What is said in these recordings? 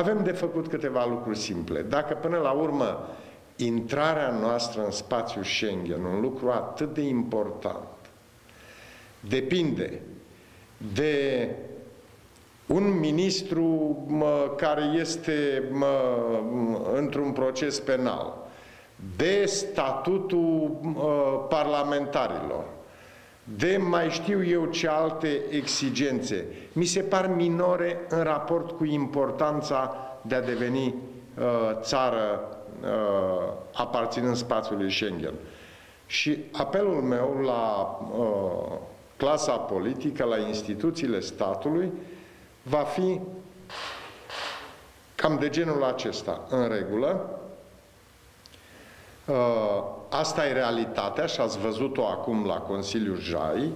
Avem de făcut câteva lucruri simple. Dacă până la urmă intrarea noastră în spațiul Schengen, un lucru atât de important, depinde de un ministru mă, care este într-un proces penal, de statutul mă, parlamentarilor, de mai știu eu ce alte exigențe, mi se par minore în raport cu importanța de a deveni uh, țară uh, aparținând spațiului Schengen. Și apelul meu la uh, clasa politică, la instituțiile statului, va fi cam de genul acesta, în regulă. Uh, asta e realitatea și ați văzut-o acum la Consiliul JAI.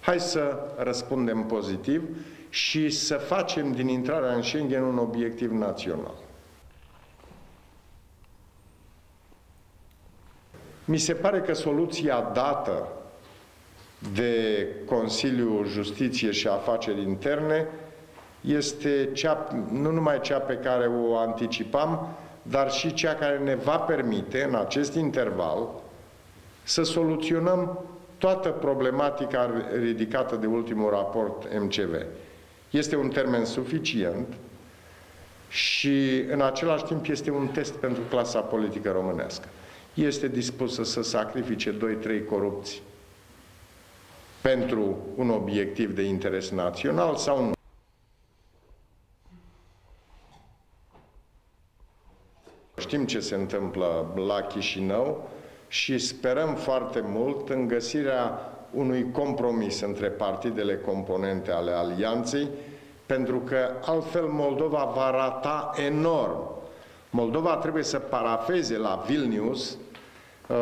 Hai să răspundem pozitiv și să facem din intrarea în Schengen un obiectiv național. Mi se pare că soluția dată de Consiliul Justiție și Afaceri Interne este cea, nu numai cea pe care o anticipam, dar și cea care ne va permite în acest interval să soluționăm toată problematica ridicată de ultimul raport MCV. Este un termen suficient și în același timp este un test pentru clasa politică românească. Este dispusă să sacrifice 2-3 corupți pentru un obiectiv de interes național sau nu. Știm ce se întâmplă la Chișinău și sperăm foarte mult în găsirea unui compromis între partidele componente ale alianței, pentru că altfel Moldova va rata enorm. Moldova trebuie să parafeze la Vilnius, uh,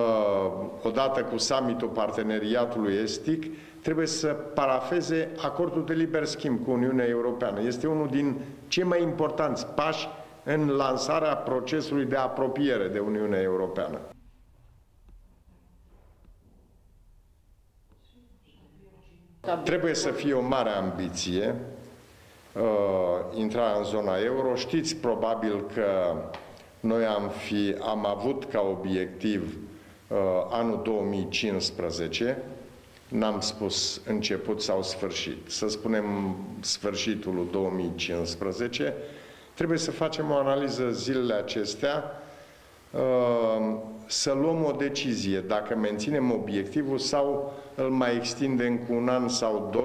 odată cu summitul parteneriatului estic, trebuie să parafeze acordul de liber schimb cu Uniunea Europeană. Este unul din cei mai importanți pași în lansarea procesului de apropiere de Uniunea Europeană. Trebuie să fie o mare ambiție uh, intrarea în zona euro. Știți probabil că noi am, fi, am avut ca obiectiv uh, anul 2015, n-am spus început sau sfârșit, să spunem sfârșitul 2015, Trebuie să facem o analiză zilele acestea, uh, să luăm o decizie dacă menținem obiectivul sau îl mai extindem cu un an sau două.